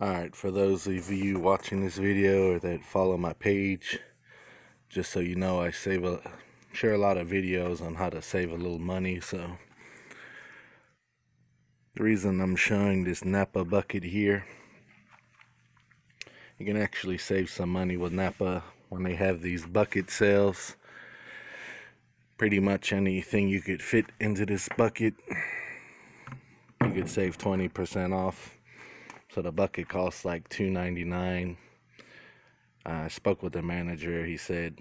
Alright, for those of you watching this video or that follow my page, just so you know, I save a share a lot of videos on how to save a little money, so the reason I'm showing this Napa bucket here, you can actually save some money with Napa when they have these bucket sales. Pretty much anything you could fit into this bucket, you could save 20% off. So the bucket costs like $2.99. Uh, I spoke with the manager. He said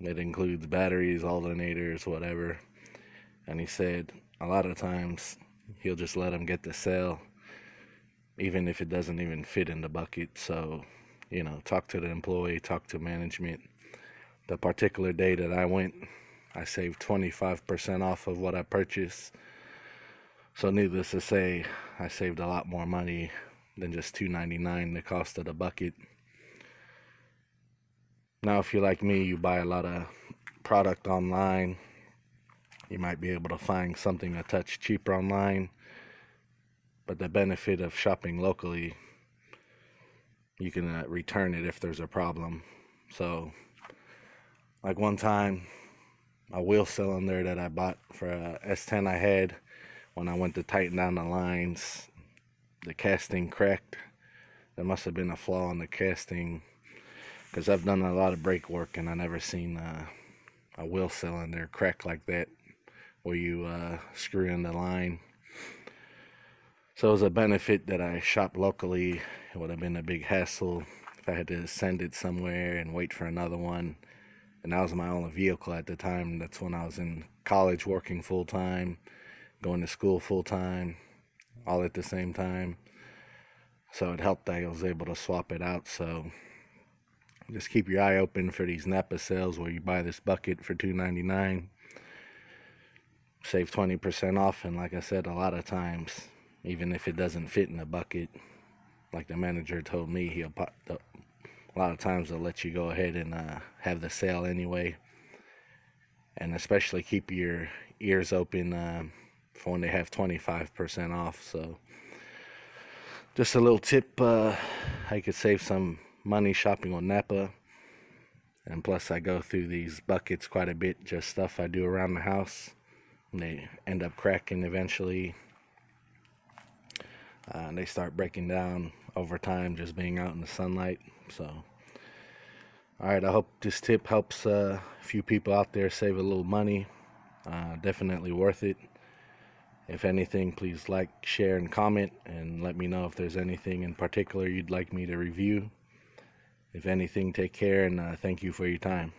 it includes batteries, alternators, whatever. And he said a lot of times he'll just let them get the sale, even if it doesn't even fit in the bucket. So, you know, talk to the employee, talk to management. The particular day that I went, I saved 25% off of what I purchased. So needless to say, I saved a lot more money than just $2.99 the cost of the bucket. Now if you're like me, you buy a lot of product online. You might be able to find something a touch cheaper online. But the benefit of shopping locally, you can uh, return it if there's a problem. So, like one time, a wheel cylinder that I bought for a S10 I had, when I went to tighten down the lines, the casting cracked. There must have been a flaw in the casting because I've done a lot of brake work and I never seen a wheel cylinder crack like that where you uh, screw in the line. So it was a benefit that I shop locally. It would have been a big hassle if I had to send it somewhere and wait for another one. And that was my only vehicle at the time. That's when I was in college working full time, going to school full time all at the same time. So it helped I was able to swap it out. So just keep your eye open for these Napa sales where you buy this bucket for $2.99. Save 20% off. And like I said, a lot of times, even if it doesn't fit in the bucket, like the manager told me, he'll pop, the, a lot of times they'll let you go ahead and uh, have the sale anyway. And especially keep your ears open. Uh, for when they have 25% off. So just a little tip, uh, I could save some money shopping on Napa. And plus I go through these buckets quite a bit, just stuff I do around the house. And they end up cracking eventually. Uh, and they start breaking down over time just being out in the sunlight. So, alright, I hope this tip helps uh, a few people out there save a little money. Uh, definitely worth it. If anything, please like, share, and comment, and let me know if there's anything in particular you'd like me to review. If anything, take care, and uh, thank you for your time.